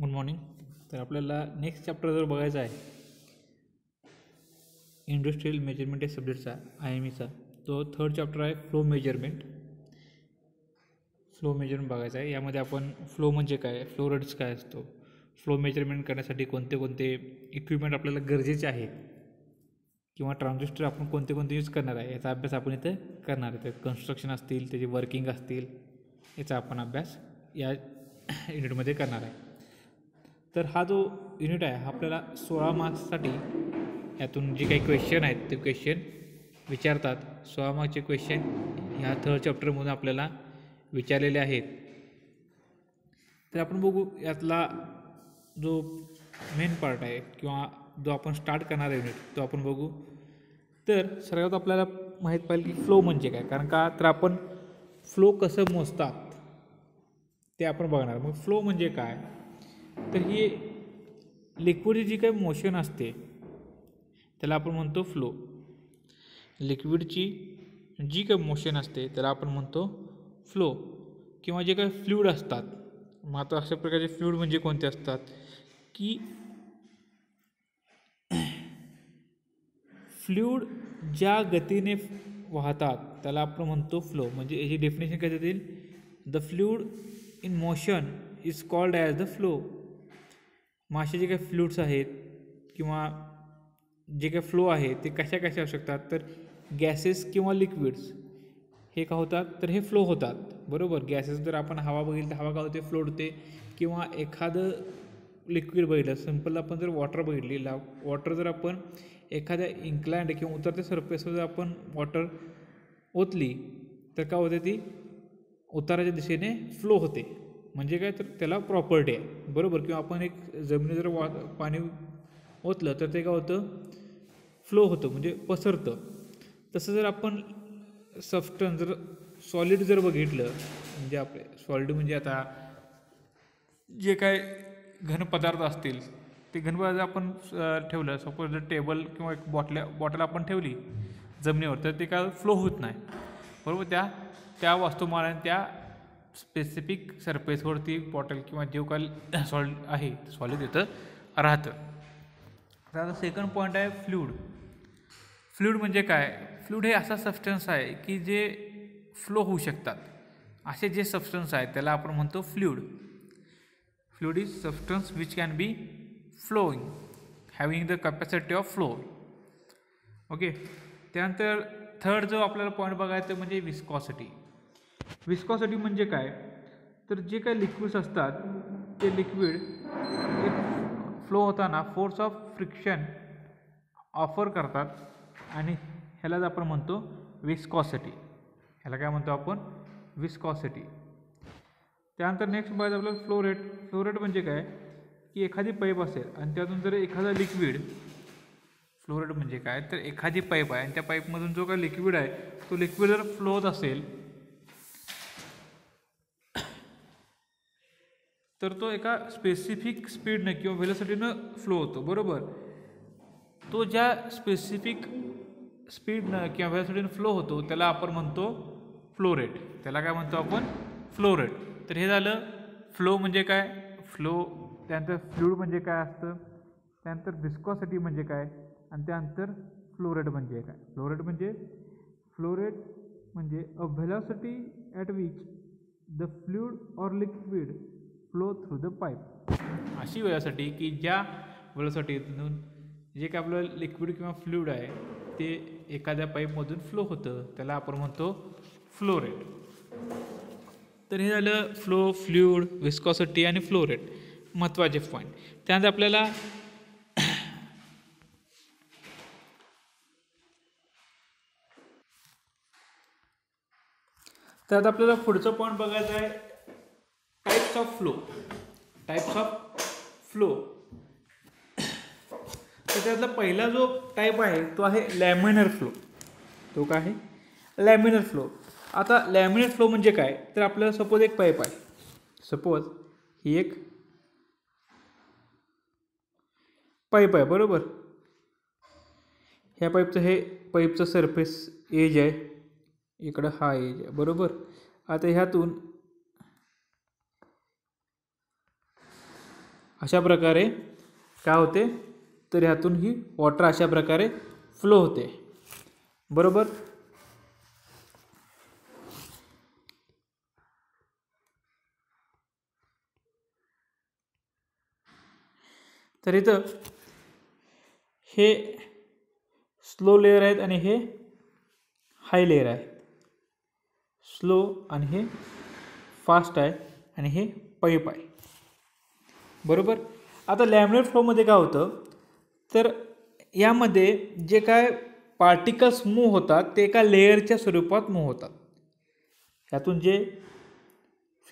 Good morning तर आपल्याला next chapter जर बघायचा आहे इंडस्ट्रियल मेजरमेंट या सब्जेक्टचा आय एम ईचा तो थर्ड चॅप्टर आहे फ्लो मेजरमेंट फ्लो मेजरमेंट बघायचा आहे. यामध्ये आपण फ्लो म्हणजे काय फ्लो रेट्स काय असतो फ्लो मेजरमेंट करण्यासाठी कोणते कोणते इक्विपमेंट आपल्याला गरजेचे आहेत किंवा ट्रान्झिस्टर आपण कोणते कोणते यूज करणार आहे याचा अभ्यास आपण इथे करणार आहे. तर कन्स्ट्रक्शन असतील त्याचे वर्किंग असतील याचा आपण अभ्यास या युनिटमध्ये करणार आहे. तर हा जो युनिट आहे हा आपल्याला सोळा मार्क्ससाठी यातून जे काही क्वेश्चन आहेत ते क्वेश्चन विचारतात. सोळा मार्क्सचे क्वेश्चन ह्या थर्ड चॅप्टरमधून आपल्याला विचारलेले आहेत. तर आपण बघू यातला जो मेन पार्ट आहे किंवा जो आपण स्टार्ट करणार आहे युनिट तो आपण बघू. तर सर्वात आपल्याला माहीत पाहिजे की फ्लो म्हणजे काय? कारण का? तर आपण फ्लो कसं मोजतात ते आपण बघणार. मग फ्लो म्हणजे काय? तर ही लिक्विडची जी काही मोशन असते त्याला आपण म्हणतो फ्लो लिक्विडची जी काही मोशन असते त्याला आपण म्हणतो फ्लो किंवा जे काही फ्लुईड असतात मग आता अशा प्रकारचे फ्लुईड म्हणजे कोणते असतात? की फ्लुईड ज्या गतीने वाहतात त्याला आपण म्हणतो फ्लो म्हणजे याची डेफिनेशन काय देतील? The fluid in motion is called as the flow मासे जे काही फ्लूट्स आहेत किंवा जे काही फ्लो आहे ते कशा कशा असू शकतात? तर गॅसेस किंवा लिक्विड्स हे का होतात? तर हे फ्लो होतात. बरोबर? गॅसेस जर आपण हवा बघितली तर हवा का होते? फ्लोट होते किंवा एखादं लिक्विड बघितलं सिंपल आपण जर वॉटर बघितली ला वॉटर जर आपण एखाद्या इन्क्लाइंड किंवा उतरत्या सरफेसवर जर आपण वॉटर ओतली तर का होते ती? उताराच्या दिशेने फ्लो होते. म्हणजे काय तर त्याला प्रॉपर्टी आहे. बरोबर? किंवा आपण एक जमिनी जर वा पाणी ओतलं तर ते काय होतं? फ्लो होतं म्हणजे पसरतं. तसं जर आपण सफ्टन जर सॉलिड जर बघितलं म्हणजे आपले सॉलिड म्हणजे आता जे काय घन पदार्थ असतील ते घनपदार्थ आपण ठेवलं सपोज जर टेबल किंवा एक बॉटल्या बॉटल आपण ठेवली जमिनीवर तर ते काय फ्लो होत नाही. बरोबर? त्या त्या वस्तुमानाने त्या स्पेसिफिक सरफेसवरती बॉटल किंवा जे काही सॉलिड आहे सॉलिड येतं राहतं. तर आता सेकंड पॉईंट आहे फ्लूड फ्लूड म्हणजे काय? फ्लूड हे असा सबस्टन्स आहे की जे फ्लो होऊ शकतात. असे जे सबस्टन्स आहेत त्याला आपण म्हणतो fluid fluid is substance which can be flowing having the capacity of flow okay त्यानंतर थर्ड जो आपल्याला पॉईंट बघायचं म्हणजे विस्कॉसिटी विस्कॉसिटी म्हणजे काय? तर जे काही लिक्विड्स असतात ते लिक्विड एक फ्लो होताना फोर्स ऑफ फ्रिक्शन ऑफर करतात आणि ह्यालाच आपण म्हणतो विस्कॉसिटी. ह्याला काय म्हणतो आपण? विस्कॉसिटी. त्यानंतर नेक्स्ट बघायचं आपल्याला फ्लो रेट. फ्लो रेट म्हणजे काय? की एखादी पाईप असेल आणि त्यातून जर एखादा लिक्विड फ्लो रेट म्हणजे काय? तर एखादी पाईप आहे आणि त्या पाईपमधून जो काय लिक्विड आहे तो लिक्विड जर फ्लो होत असेल तर तो एका स्पेसिफिक स्पीडनं किंवा व्हेलोसिटीनं फ्लो होतो बरोबर? तो ज्या स्पेसिफिक स्पीडनं किंवा व्हेलोसिटीनं फ्लो होतो त्याला आपण म्हणतो फ्लो रेट त्याला काय म्हणतो आपण? फ्लो रेट तर हे झालं फ्लो म्हणजे काय? फ्लो त्यानंतर फ्लूड म्हणजे काय असतं? त्यानंतर विस्कॉसिटी म्हणजे काय? आणि त्यानंतर फ्लो रेट म्हणजे काय? फ्लो रेट म्हणजे फ्लो रेट म्हणजे a velocity at which the fluid or liquid flow through the pipe अशी वेळासाठी की ज्या वेळासाठीतून जे काय आपलं लिक्विड किंवा फ्लूड आहे ते एखाद्या पाईपमधून फ्लो होतं त्याला आपण म्हणतो फ्लो रेट तर हे झालं फ्लो फ्लूड विस्कॉसिटी आणि फ्लो रेट महत्त्वाचे पॉईंट त्यानंतर आपल्याला त्यात आपल्याला पुढचं पॉईंट बघायचं आहे. Types of flow types of flow तर त्यातला पहिला जो टाईप आहे तो आहे लॅमिनर फ्लो तो काय आहे? लॅमिनर फ्लो आता लॅमिनर फ्लो म्हणजे काय? तर आपल्याला सपोज एक पाईप आहे. सपोज ही एक पाईप आहे बरोबर? ह्या पाईपचं हे पाईपचं सरफेस एज आहे. इकडं हा एज आहे बरोबर? आता ह्यातून अशा प्रकारे काय होते? तर ह्यातून ही वॉटर अशा प्रकारे फ्लो होते. बरोबर? तर इथं हे स्लो लेअर आहेत आणि हे हाय लेअर आहे स्लो आणि हे फास्ट आहे आणि हे पाईप आहे. बरोबर? आता लॅमिनेट फ्लोमध्ये काय होतं? तर यामध्ये जे काय पार्टिकल्स मूव होतात ते एका लेअरच्या स्वरूपात मूव होतात. यातून जे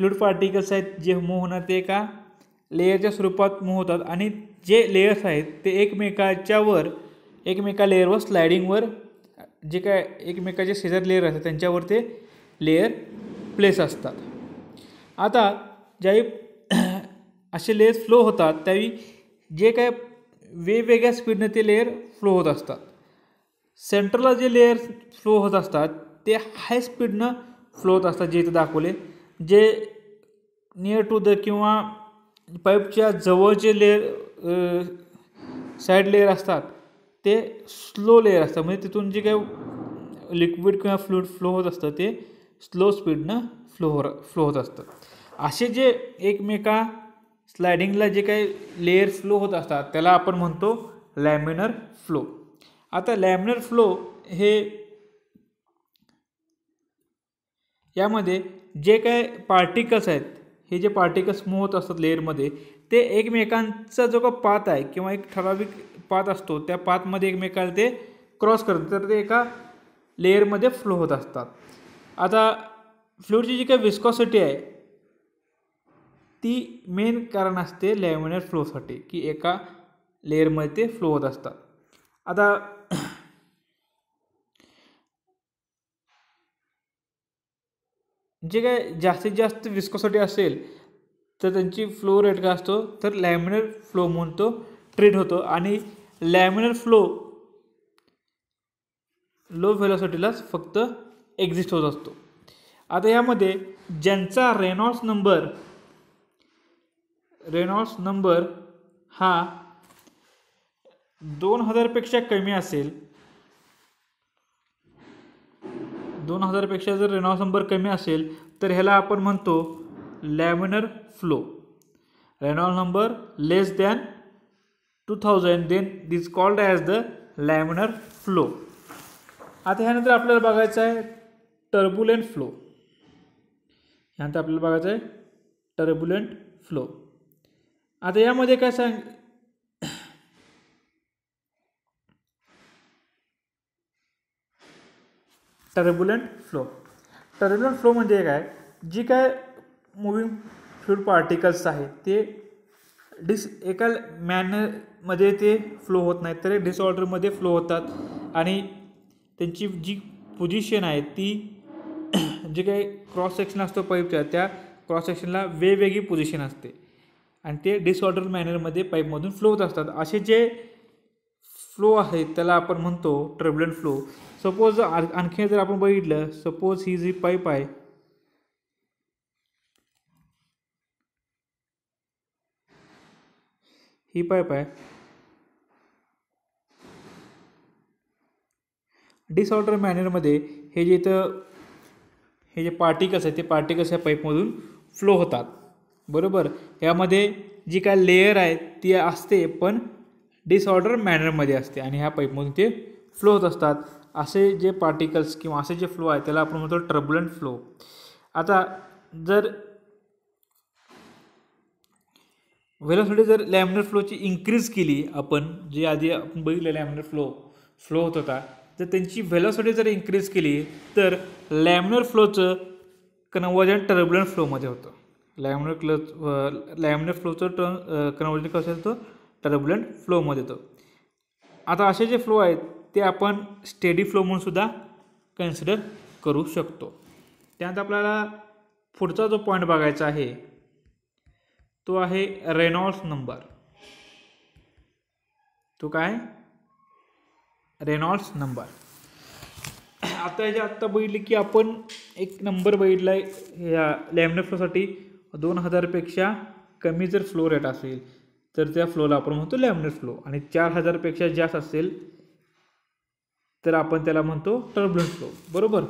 फ्लूड पार्टिकल्स आहेत जे मूव होणार ते एका लेअरच्या स्वरूपात मूव होतात. आणि जे लेयर्स आहेत ते एकमेकाच्यावर एकमेका लेअरवर स्लायडिंगवर जे काय एकमेकाचे शेजार लेअर असतात त्यांच्यावर ते लेअर प्लेस असतात. आता ज्याही असे लेयर्स फ्लो होतात त्यावेळी जे काय वेगवेगळ्या स्पीडनं ते लेअर फ्लो होत असतात. सेंट्रलला जे लेअर फ्लो होत असतात ते हाय स्पीडनं फ्लो होत असतात जे इथं दाखवले. जे नियर टू द किंवा पाईपच्या जवळचे लेअर साईड लेअर असतात ते स्लो लेअर असतात. म्हणजे तिथून जे काही लिक्विड किंवा फ्लूड फ्लो होत असतं ते स्लो स्पीडनं फ्लो हो फ्लो होत असतं. असे जे एकमेका स्लायडिंगला जे काही लेअर फ्लो होत असतात त्याला आपण म्हणतो लॅमिनर फ्लो. आता लॅमिनर फ्लो हे यामध्ये जे काय पार्टिकल्स आहेत हे जे पार्टिकल्स मूव्ह होत असतात लेअरमध्ये ते एकमेकांचा जो का पात आहे किंवा एक ठराविक पात असतो त्या पातमध्ये एकमेकाला ते क्रॉस करतात तर ते एका लेअरमध्ये फ्लो होत असतात. आता फ्लूडची जी काही विस्कॉसिटी आहे ती मेन कारण असते लॅमिनर फ्लोसाठी की एका लेअरमध्ये ते फ्लो होत असतात. आता जे काय जास्तीत जास्त विस्कोसिटी असेल तर त्यांची फ्लो रेट काय असतो? तर लॅमिनर फ्लो म्हणून तो ट्रीट होतो. आणि लॅमिनर फ्लो लो व्हेलॉसिटीलाच फक्त एक्झिस्ट होत असतो. आता यामध्ये ज्यांचा रेनॉल्ड्स नंबर रेनॉल्ड्स नंबर हा दोन हजारपेक्षा कमी असेल. दोन हजारपेक्षा जर रेनॉल्ड्स नंबर कमी असेल तर ह्याला आपण म्हणतो laminar flow. Reynold number less than two thousand then these called as the laminar flow. आता ह्यानंतर आपल्याला बघायचं आहे टर्बुलेंट फ्लो. ह्यानंतर आपल्याला बघायचं आहे टर्बुलंट फ्लो. आता यामध्ये काय सांग टर्बुलंट फ्लो. टर्बुलंट फ्लो म्हणजे काय? जी काय मुव्हिंग फ्लूड पार्टिकल्स आहेत ते डिस एका मॅनरमध्ये ते फ्लो होत नाहीत. तर डिसऑर्डरमध्ये फ्लो होतात. आणि त्यांची जी पोझिशन आहे ती जे काही क्रॉस सेक्शन असतो पाईपच्या त्या क्रॉस सेक्शनला वेगवेगळी पोझिशन असते. आणि ते डिसऑर्डर मॅनरमध्ये पाईपमधून फ्लो होत असतात. असे जे फ्लो आहेत त्याला आपण म्हणतो ट्रबलंट फ्लो सपोज आणखी जर आपण बघितलं सपोज ही जी पाईप आहे ही पाईप आहे. डिसऑर्डर मॅनरमध्ये हे जे इथं हे जे पार्टिकल्स आहेत ते पार्टिकल्स या पाईपमधून फ्लो होतात. बरोबर? यामध्ये जी काय लेयर आहे ती असते पण डिसऑर्डर मॅनरमध्ये असते. आणि ह्या पाईपमधून ते फ्लो होत असतात. असे जे पार्टिकल्स किंवा असे जे फ्लो आहे त्याला आपण म्हणतो ट्रबुलंट फ्लो आता जर व्हेलॉसिटी जर लॅमिनर फ्लोची इन्क्रीज केली आपण जे आधी आपण बघितलं लॅमिनर फ्लो फ्लो होत होता तर त्यांची व्हेलॉसिटी जर इन्क्रीज केली तर लॅमिनर फ्लोचं कन्वर्जन टर्बुलंट फ्लोमध्ये होतं. लॅमिनर क्लच लॅमिनर फ्लोचं ट कन्वर्जन कसं होतं टर्बुलंट फ्लोमध्ये येतं. आता असे जे फ्लो आहेत ते आपण स्टेडी फ्लो म्हणून सुद्धा कन्सिडर करू शकतो. त्यानंतर आपल्याला पुढचा जो पॉईंट बघायचा आहे तो आहे रेनॉल्ड्स नंबर तो काय? रेनॉल्ड्स नंबर आता याच्या आत्ता बघितले की आपण एक नंबर बघितला आहे ह्या लॅमिनर फ्लोसाठी दोन हजारपेक्षा कमी जर फ्लो रेट असेल तर त्या फ्लोला आपण म्हणतो लॅमिनेट फ्लो आणि चार हजारपेक्षा जास्त असेल तर आपण त्याला म्हणतो टर्बुलंट फ्लो बरोबर?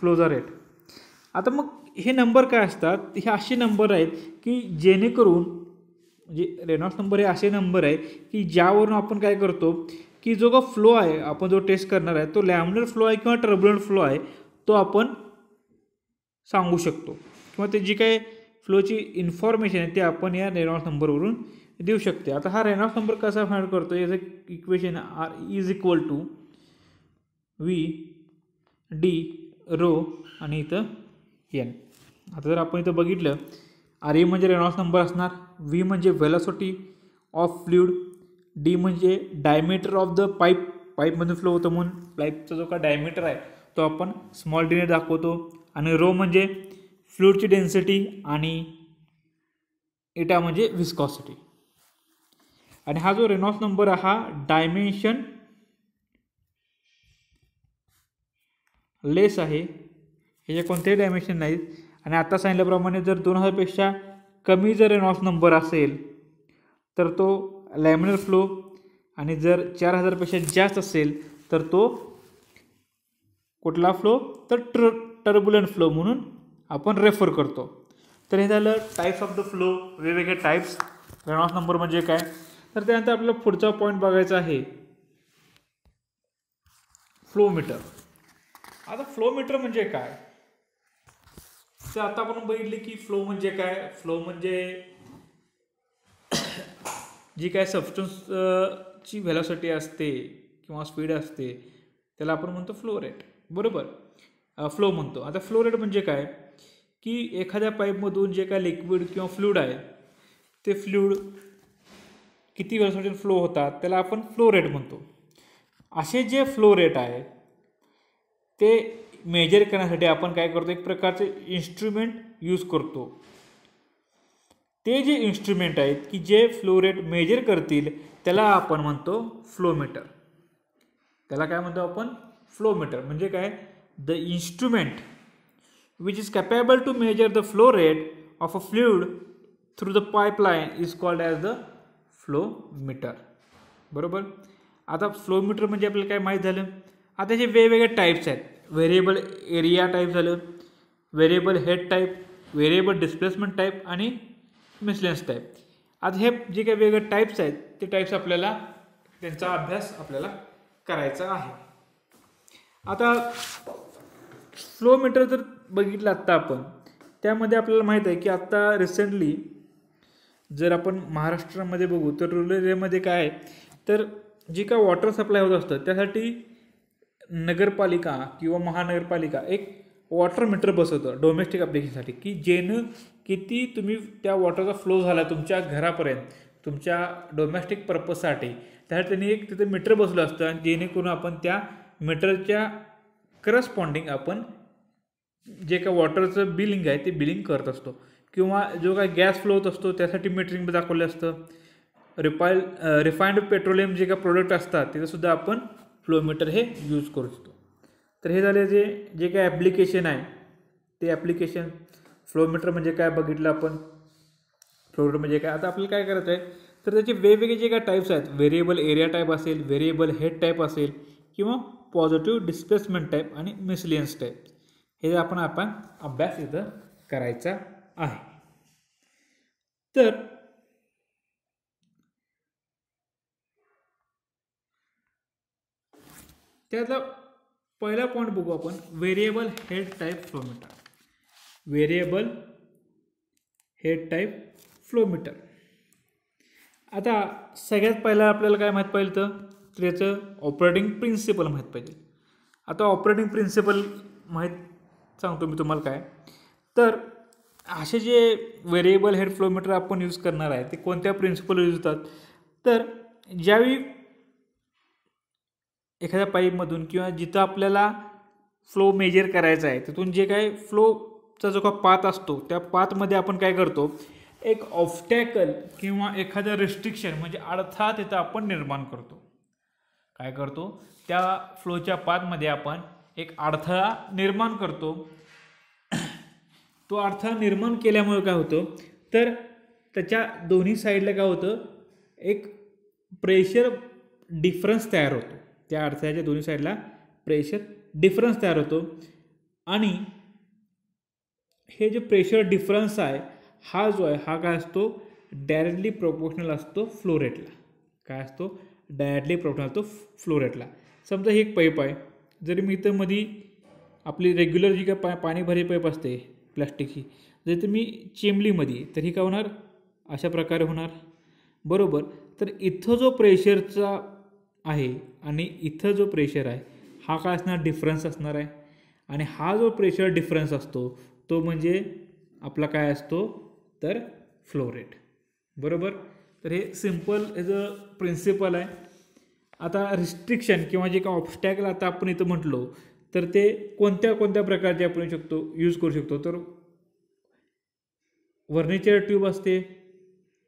फ्लोचा रेट आता मग हे नंबर काय असतात? हे असे नंबर आहेत की जेणेकरून म्हणजे रेनॉल्ड्स नंबर हे असे नंबर आहे की ज्यावरून आपण काय करतो की जो का फ्लो आहे आपण जो टेस्ट करणार आहे तो लॅमिनर फ्लो आहे किंवा टर्बुलंट फ्लो आहे तो आपण सांगू शकतो. किंवा ते जी काही फ्लोची इन्फॉर्मेशन आहे ते आपण या रेनॉल्ड नंबरवरून देऊ शकते. आता हा रेनॉल्ड नंबर कसा फाइंड करतो याचं equation R is equal to V D rho आणि इथं एन आता जर आपण इथं बघितलं आर ए म्हणजे रेनॉल्ड नंबर असणार व्ही म्हणजे वेलॉसिटी ऑफ फ्लुइड डी म्हणजे डायमीटर ऑफ द पाईप पाईपमधून फ्लो होतं म्हणून. पाईपचा जो का डायमीटर आहे तो आपण स्मॉल डीने दाखवतो. आणि रो म्हणजे फ्लुइडची डेन्सिटी आणि इटा म्हणजे विस्कॉसिटी आणि हा जो रेनॉस नंबर आहे हा डायमेन्शन लेस आहे. ह्याचे कोणतेही डायमेन्शन नाहीत. आणि आता सांगितल्याप्रमाणे जर दोन हजारपेक्षा कमी जर रेनॉस नंबर असेल तर तो लॅमिनर फ्लो आणि जर चार हजारपेक्षा जास्त असेल तर तो कुठला फ्लो? तर ट्र टर्बुलंट फ्लो म्हणून आपण रेफर करतो. तर हे झालं टाईप्स ऑफ द फ्लो वेगवेगळे टाईप्स रेनॉल्ड्स नंबर म्हणजे काय? तर त्यानंतर आपल्याला पुढचा पॉईंट बघायचा आहे. फ्लो मीटर आता फ्लो मीटर म्हणजे काय? तर आता आपण बघितले की फ्लो म्हणजे काय? फ्लो म्हणजे जी काय सबस्टन्सची ची असते किंवा स्पीड असते त्याला आपण म्हणतो फ्लो रेट बरोबर? फ्लो म्हणतो. आता फ्लो रेट म्हणजे काय? की एखाद्या पाईपमधून जे काय लिक्विड किंवा फ्लूड आहे ते फ्लूड किती वेळासाठी फ्लो होतात त्याला आपण फ्लो रेट म्हणतो. असे जे फ्लो रेट आहे ते मेजर करण्यासाठी आपण काय करतो एक प्रकारचे इन्स्ट्रुमेंट यूज करतो. ते जे इन्स्ट्रुमेंट आहेत की जे फ्लो रेट मेजर करतील त्याला आपण म्हणतो फ्लोमीटर त्याला काय म्हणतो आपण? फ्लोमीटर म्हणजे काय? The instrument which is capable to measure the flow rate of a fluid through the pipeline is called as the flow meter बरोबर? आता फ्लो मीटर म्हणजे आपल्याला काय माहीत झालं? आता हे वेगवेगळे टाईप्स आहेत. व्हेरिएबल एरिया टाईप झालं variable head type variable displacement type आणि मिसलेन्स टाईप आता हे जे काही वेगळे टाईप्स आहेत ते टाईप्स आपल्याला त्यांचा अभ्यास आपल्याला करायचा आहे. आता फ्लो मीटर जर बघितलं आत्ता आपण. त्यामध्ये आपल्याला माहीत आहे की आत्ता रिसेंटली जर आपण महाराष्ट्रामध्ये बघू तर रुरल एरियामध्ये काय आहे? तर जे काय वॉटर सप्लाय होत असतं त्यासाठी नगरपालिका किंवा महानगरपालिका एक वॉटर मीटर बसवतं डोमेस्टिक ॲप्लिकेशनसाठी की जेनं किती तुम्ही त्या वॉटरचा फ्लो झाला तुमच्या घरापर्यंत तुमच्या डोमेस्टिक पर्पजसाठी त्यासाठी त्यांनी एक तिथे मीटर बसलं असतं आणि जेणेकरून आपण त्या मीटरच्या करस्पॉन्डिंग आपण जे काय वॉटरचं बिलिंग आहे ते बिलिंग करत असतो. किंवा जो काय गॅस फ्लो होत असतो त्यासाठी मीटरिंग दाखवलं असतं. रिफाईल रिफाईंड पेट्रोलियम जे काय प्रोडक्ट असतात तिथंसुद्धा आपण फ्लोमीटर हे यूज करू शकतो. तर हे झाले जे जे काय ॲप्लिकेशन आहे ते ॲप्लिकेशन फ्लोमीटर म्हणजे काय बघितलं आपण? फ्लोमीटर म्हणजे काय? आता आपल्याला काय करायचं आहे? तर त्याचे वेगवेगळे जे काय टाईप्स आहेत व्हेरिएबल एरिया टाईप असेल व्हेरिएबल हेड टाईप असेल किंवा पॉझिटिव्ह डिस्प्लेसमेंट टाईप आणि मिसलियन्स टाईप हे आपण आपण अभ्यास इथं करायचा आहे. तर त्यातला पहिला पॉईंट बघू आपण variable head type flowmeter variable head type flowmeter आता सगळ्यात पहिला आपल्याला काय माहीत पाहिजे तर त्याचं ऑपरेटिंग प्रिन्सिपल माहीत पाहिजे. आता ऑपरेटिंग प्रिन्सिपल माहीत सांगतो मी तुम्हाला काय. तर असे जे व्हेरिएबल हेड फ्लोमीटर आपण यूज करणार आहे ते कोणत्या प्रिन्सिपल यूज होतात? तर ज्यावेळी एखाद्या पाईपमधून किंवा जिथं आपल्याला फ्लो मेजर करायचा आहे तिथून जे काय फ्लोचा जो का पात असतो त्या पातमध्ये आपण काय करतो? एक ऑब्स्टॅकल किंवा एखादं रिस्ट्रिक्शन म्हणजे अडथळा तिथं आपण निर्माण करतो. काय करतो? त्या फ्लोच्या पातमध्ये आपण एक अडथळा निर्माण करतो. तो अडथळा निर्माण केल्यामुळे काय होतं? तर त्याच्या दोन्ही साईडला काय होतं? एक प्रेशर डिफरन्स तयार होतो. त्या अडथळ्याच्या दोन्ही साईडला प्रेशर डिफरन्स तयार होतो. आणि हे जे प्रेशर डिफरन्स आहे हा जो आहे हा काय असतो? डायरेक्टली प्रोपोर्शनल असतो फ्लोरेटला काय असतो? डायरेक्टली प्रोपोर्शनल असतो फ्लोरेटला समजा ही एक पाईप आहे. जरी मी इथं मध्ये आपली रेग्युलर जी काय पा पाणी भरी पाईप असते प्लॅस्टिकची जर तुम्ही चिमलीमध्ये तर ही काय होणार? अशा प्रकारे होणार. बरोबर. तर इथं जो प्रेशरचा आहे आणि इथं जो प्रेशर आहे हा काय असणार? डिफरन्स असणार आहे. आणि हा जो प्रेशर डिफरन्स असतो तो म्हणजे आपला काय असतो? तर फ्लो रेट बरोबर? तर हे सिंपल ॲज प्रिन्सिपल आहे आता रिस्ट्रिक्शन किंवा जे काय ऑब्स्टॅकल आता आपण इथं म्हटलो तर ते कोणत्या कोणत्या प्रकारचे आपण शकतो यूज करू शकतो? तर वर्निचर ट्यूब असते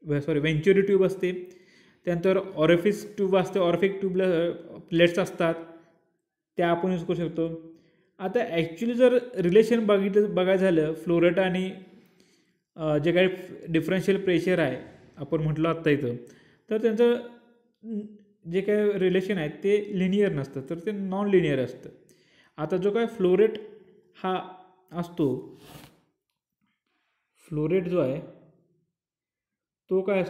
सॉरी वेंच्युरी ट्यूब असते. त्यानंतर ऑरफिस ट्यूब असते ऑरिफिक ट्यूबला प्लेट्स असतात. त्या आपण यूज करू शकतो. आता ॲक्च्युली जर रिलेशन बघितलं बघायचं झालं फ्लोरेट आणि जे काही डिफरन्शियल प्रेशर आहे आपण म्हटलं आत्ता इथं तर त्यांचं जे काय रिलेशन आहे ते लिनियर नसतं ते नॉन लिनियर असतं. आता जो काय फ्लोरेट हा फ्लोरेट जो आहे तो काय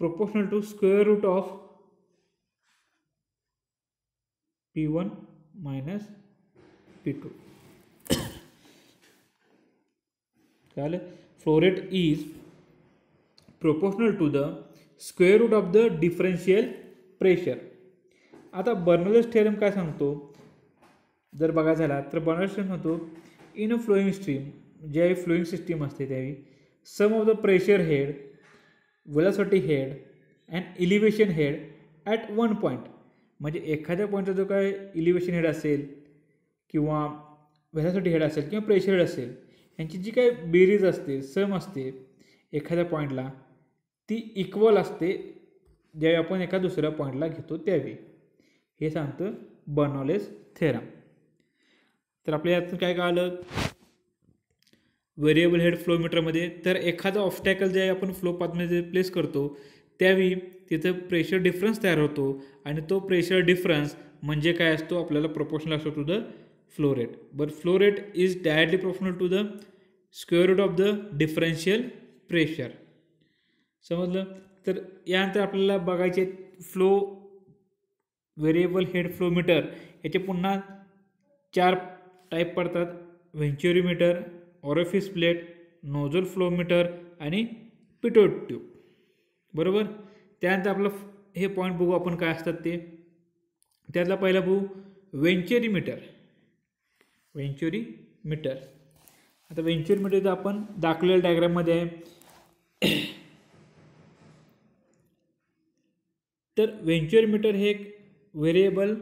proportional to square root of P one minus P two काय flow rate is proportional to the square root of the differential pressure आता बर्नलस थेरम काय सांगतो? जर बघायचं झाला तर बर्नलस थेरम सांगतो इन अ फ्लोईंग स्ट्रीम ज्यावेळी फ्लोईंग सिस्टीम असते त्यावेळी sum of the pressure head velocity head and elevation head at one point म्हणजे एखाद्या पॉईंटचा जो काय इलिव्हेशन हेड असेल किंवा व्हेलॉसिटी हेड असेल किंवा प्रेशर हेड असेल यांची जी काही बेरीज असते सम असते एखाद्या पॉईंटला ती इक्वल असते ज्यावेळी आपण एका दुसऱ्या पॉईंटला घेतो त्यावेळी. हे सांगतं बर्नॉलेस थेरम. तर आपल्या यातून काय कळालं? व्हेरिएबल हेड फ्लोमीटरमध्ये तर एखादा ऑब्स्टॅकल जे आपण फ्लो पाथमध्ये प्लेस करतो त्यावेळी तिथं प्रेशर डिफरन्स तयार होतो आणि तो प्रेशर डिफरन्स म्हणजे काय असतो? आपल्याला प्रोपोर्शनल असतो to the flow rate but flow rate is directly proportional to the square root of the differential pressure समजलं? तर यानंतर आपल्याला बघायचे flow variable head flow meter याचे पुन्हा चार टाईप पडतात. Venturimeter orifice plate nozzle flowmeter आणि पिटोट ट्यूब बरोबर? त्यानंतर आपलं हे पॉईंट बघू आपण काय असतात ते. त्यातला पहिला बघू वेंचुरी मीटर वेंच्युरी मीटर आता वेंच्युरी मीटर आपण दाखवलेल्या डायग्राममध्ये आहे. तर व्हेंच्युअर मीटर हे एक व्हेरिएबल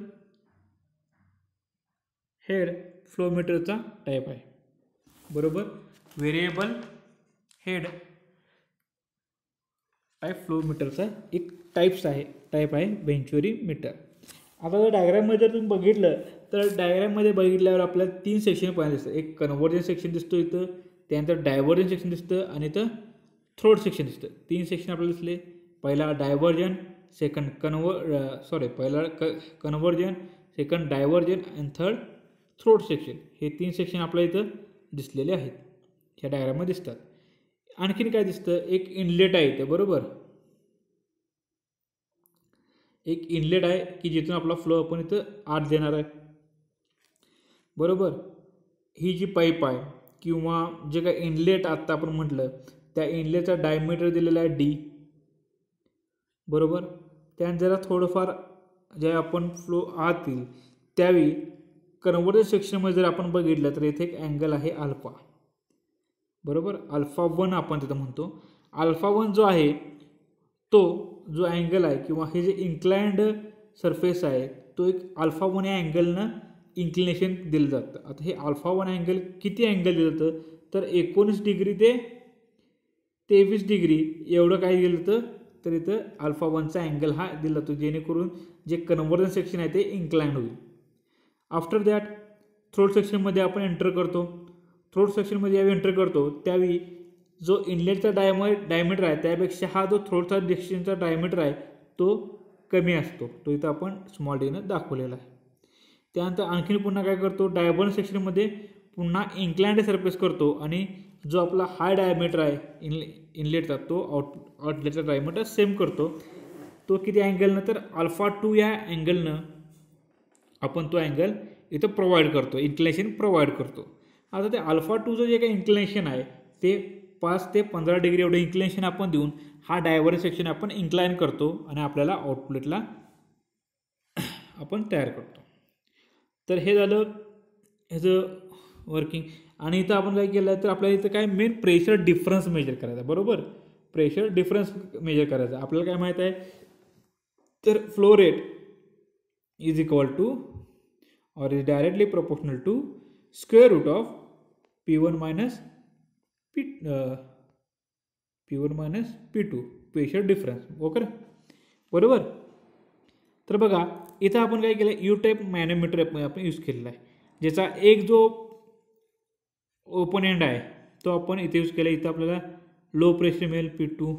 हेड फ्लो मीटरचा टाईप आहे. बरोबर? व्हेरिएबल हेड टाईप फ्लो मीटरचा एक टाईप्स आहे टाईप आहे व्हेंच्युअरी मीटर आता जर डायग्राममध्ये जर तुम्ही बघितलं तर डायग्राममध्ये बघितल्यावर आपल्याला तीन सेक्शन पाहायला दिसतं. एक कन्व्हर्जन सेक्शन दिसतो इथं त्यानंतर डायव्हर्जन सेक्शन दिसतं आणि इथं थ्रोड सेक्शन दिसतं. तीन सेक्शन आपल्याला दिसले. पहिला डायव्हर्जन सेकंड कन्वर सॉरी पहिला क conversion second diversion and third throat section हे तीन सेक्शन आपल्या इथं दिसलेले आहेत. ह्या डायग्राममध्ये दिसतात. आणखीन काय दिसतं? एक इनलेट आहे इथं बरोबर? एक इनलेट आहे की जिथून आपला फ्लो आपण इथं आत देणार आहे. बरोबर? ही जी पाईप आहे किंवा जे काय इनलेट आत्ता आपण म्हटलं त्या इनलेटचा डायमीटर दिलेला आहे डी बरोबर? त्यानंतर जरा थोडंफार जे आपण फ्लो आत येईल त्यावेळी कन्व्हर्जन सेक्शनमध्ये जर आपण बघितलं तर इथे एक अँगल आहे अल्फा बरोबर? अल्फा वन आपण तिथं म्हणतो. अल्फा वन जो आहे तो जो अँगल आहे किंवा हे जे इन्क्लाइंड सरफेस आहे तो एक अल्फा वन या अँगलनं इन्क्लिनेशन दिलं जातं. आता हे अल्फा वन अँगल किती अँगल दिलं जातं? तर एकोणीस डिग्री ते तेवीस डिग्री एवढं काय दिलं जातं तर इथं अल्फा वनचा अँगल हा दिला जातो जेणेकरून जे कन्वर्जन सेक्शन आहे ते इन्क्लाइंड होईल. आफ्टर दॅट थ्रोट सेक्शनमध्ये आपण एंटर करतो. थ्रोट सेक्शनमध्ये ज्यावेळी एंटर करतो त्यावेळी जो इनलेटचा डायम डायमीटर आहे त्यापेक्षा हा जो थ्रोटचा डिक्शनचा डायमीटर आहे तो कमी असतो. तो इथं आपण स्मॉल डीनं दाखवलेला आहे. त्यानंतर आणखीन पुन्हा काय करतो? डायबॉन सेक्शनमध्ये पुन्हा इन्क्लाइंड सरफेस करतो आणि जो आपला हाय डायमीटर आहे इन इनलेटचा तो आउट आउटलेटचा डायमीटर सेम करतो. तो किती अँगलनं तर अल्फा टू या अँगलनं आपण तो अँगल इथं प्रोव्हाइड करतो इन्क्लेशन प्रोव्हाइड करतो. आता ते अल्फा टूचं जे काही इन्क्लेशन आहे ते पाच ते पंधरा डिग्री एवढं इन्क्लेशन आपण देऊन हा डायव्हर सेक्शन आपण इन्क्लाइन करतो आणि आपल्याला आउटलेटला आपण तयार करतो. तर हे झालं ह्याचं वर्किंग आणि इथं आपण काय केलं तर आपल्याला इथं काय मेन प्रेशर डिफरन्स मेजर करायचा बरोबर? प्रेशर डिफरन्स मेजर करायचा आपल्याला काय माहीत आहे? तर flow rate is equal to or is directly proportional to square root of P one minus P P one minus P two pressure difference okay बरोबर? तर बघा इथं आपण काय केलं यू टाईप मॅनोमीटर आपण यूज केलेला आहे. ज्याचा एक जो ओपन एंड आहे. तो आपण इथे यूज केला. इथं आपल्याला लो प्रेशर मिळेल पी टू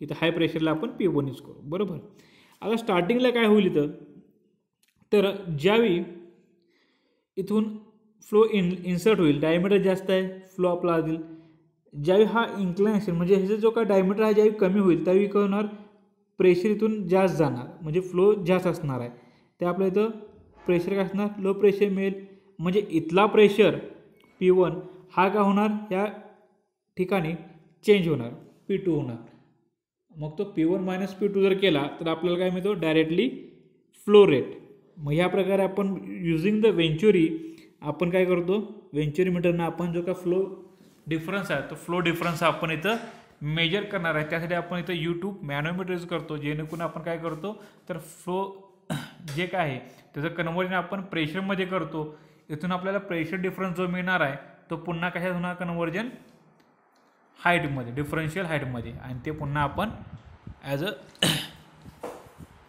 इथं हाय प्रेशरला आपण पी वन यूज करू. बरोबर? आता स्टार्टिंगला काय होईल इथं? तर ज्यावेळी इथून फ्लो इन इन्सर्ट होईल डायमीटर जास्त आहे फ्लो आपला आधी. ज्यावेळी हा इन्क्लायनेशन म्हणजे ह्याचा जो काय डायमीटर आहे ज्यावेळी कमी होईल त्यावेळी काय होणार? प्रेशर इथून जास्त जाणार. म्हणजे फ्लो जास्त असणार आहे. ते आपल्या इथं प्रेशर काय असणार? लो प्रेशर मिळेल. म्हणजे इथला प्रेशर पी वन हा काय होणार? या ठिकाणी चेंज होणार पी टू होणार. मग तो P one minus P two जर केला तर आपल्याला काय मिळतो? डायरेक्टली फ्लो रेट मग ह्या प्रकारे आपण युझिंग द वेंच्युरी आपण काय करतो? वेंच्युरी मीटरनं आपण जो का फ्लो डिफरन्स आहे तो फ्लो डिफरन्स आपण इथं मेजर करणार आहे. त्यासाठी आपण इथं यूट्यूब मॅनोमीटर यूज करतो जेणेकरून आपण काय करतो? तर फ्लो जे काय आहे त्याचं कन्वर्जन आपण प्रेशरमध्ये करतो. इथून आपल्याला प्रेशर डिफरन्स जो मिळणार आहे तो पुन्हा कशात होणार? कन्वर्जन हाईटमध्ये डिफरन्शियल हाईटमध्ये आणि ते पुन्हा आपण ॲज अ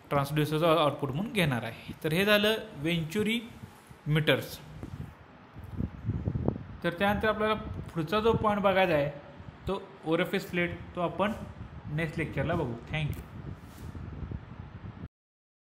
ट्रान्सड्युसरचं आउटपुट म्हणून घेणार आहे. तर हे झालं वेंच्युरी मीटर्स तर त्यानंतर आपल्याला पुढचा जो पॉईंट बघायचा आहे तो ओरफेस प्लेट तो आपण नेक्स्ट लेक्चरला बघू. थँक्यू